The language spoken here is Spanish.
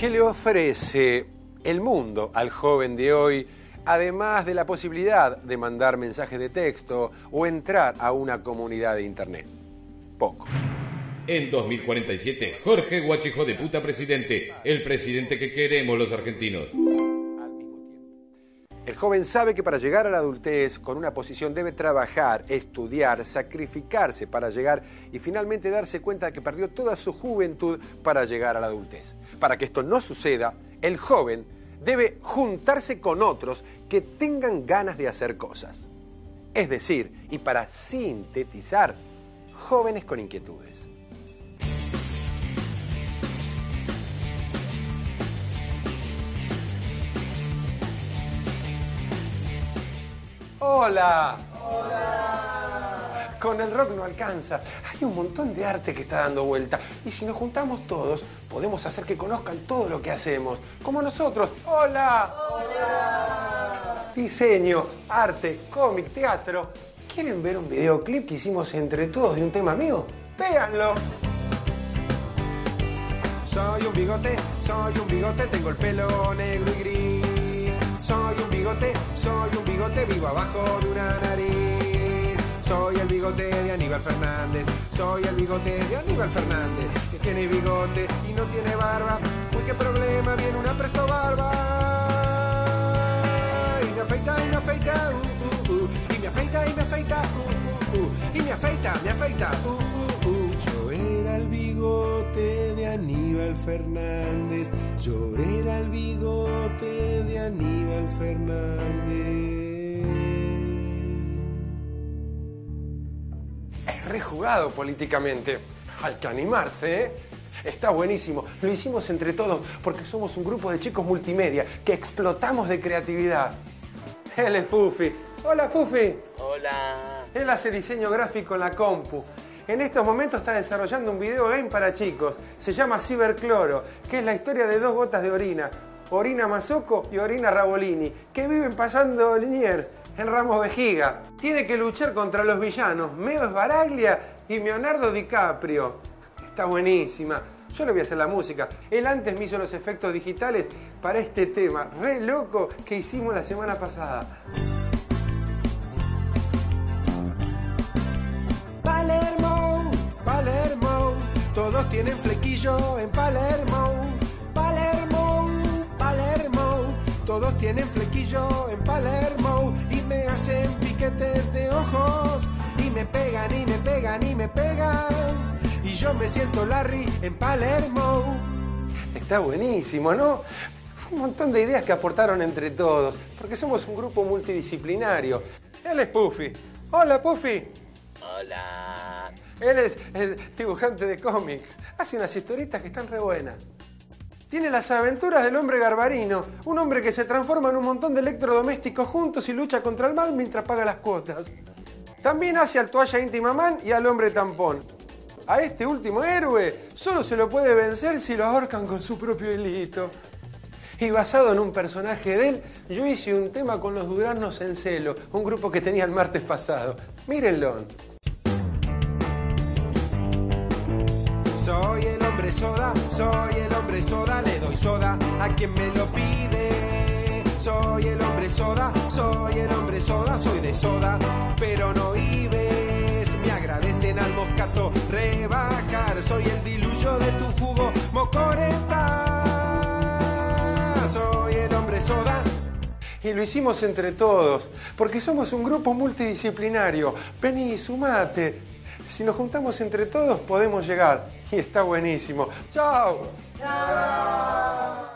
¿Qué le ofrece el mundo al joven de hoy, además de la posibilidad de mandar mensajes de texto o entrar a una comunidad de Internet? Poco. En 2047, Jorge Guachijo de puta presidente, el presidente que queremos los argentinos. El joven sabe que para llegar a la adultez con una posición debe trabajar, estudiar, sacrificarse para llegar y finalmente darse cuenta de que perdió toda su juventud para llegar a la adultez. Para que esto no suceda, el joven debe juntarse con otros que tengan ganas de hacer cosas. Es decir, y para sintetizar, jóvenes con inquietudes. Hola. Hola. Con el rock no alcanza. Hay un montón de arte que está dando vuelta. Y si nos juntamos todos, podemos hacer que conozcan todo lo que hacemos. Como nosotros. Hola. Hola. Diseño, arte, cómic, teatro. ¿Quieren ver un videoclip que hicimos entre todos de un tema mío? Véanlo. Soy un bigote, soy un bigote, tengo el pelo negro y gris. Soy un bigote, soy un bigote, vivo abajo de una nariz. Soy el bigote de Aníbal Fernández, soy el bigote de Aníbal Fernández, que tiene bigote y no tiene barba. Uy, qué problema, viene una presto barba. Y me afeita, y me afeita, uh, uh, uh. Y me afeita, y me afeita, uh, uh, uh. Y me afeita, me afeita, Aníbal Fernández. Yo era el bigote de Aníbal Fernández. Es rejugado políticamente. Hay que animarse, ¿eh? Está buenísimo. Lo hicimos entre todos porque somos un grupo de chicos multimedia que explotamos de creatividad. Él es Fufi. Hola, Fufi. Hola. Él hace diseño gráfico en la compu. En estos momentos está desarrollando un video game para chicos. Se llama Cibercloro, que es la historia de dos gotas de orina. Orina Mazoco y Orina Rabolini, que viven pasando Liniers en Ramos Vejiga. Tiene que luchar contra los villanos Meo Esbaraglia y Leonardo DiCaprio. Está buenísima. Yo le voy a hacer la música. Él antes me hizo los efectos digitales para este tema re loco que hicimos la semana pasada. Tienen flequillo en Palermo. Palermo, Palermo, todos tienen flequillo en Palermo y me hacen piquetes de ojos y me pegan y me pegan y me pegan y yo me siento Larry en Palermo. Está buenísimo, ¿no? Fue un montón de ideas que aportaron entre todos, porque somos un grupo multidisciplinario. Él es Puffy. Hola, Puffy. Hola. Él es el dibujante de cómics. Hace unas historietas que están re buenas. Tiene las aventuras del hombre garbarino, un hombre que se transforma en un montón de electrodomésticos juntos y lucha contra el mal mientras paga las cuotas. También hace al toalla íntima man y al hombre tampón. A este último héroe solo se lo puede vencer si lo ahorcan con su propio hilito. Y basado en un personaje de él, yo hice un tema con los Duranos en celo, un grupo que tenía el martes pasado. Mírenlo. Soy el hombre soda, soy el hombre soda, le doy soda a quien me lo pide. Soy el hombre soda, soy el hombre soda, soy de soda, pero no ibes. Me agradecen al moscato rebajar, soy el diluyo de tu jugo mocoreta. Soy el hombre soda. Y lo hicimos entre todos, porque somos un grupo multidisciplinario. Vení, sumate. Si nos juntamos entre todos podemos llegar. Y está buenísimo. ¡Chao! ¡Chao!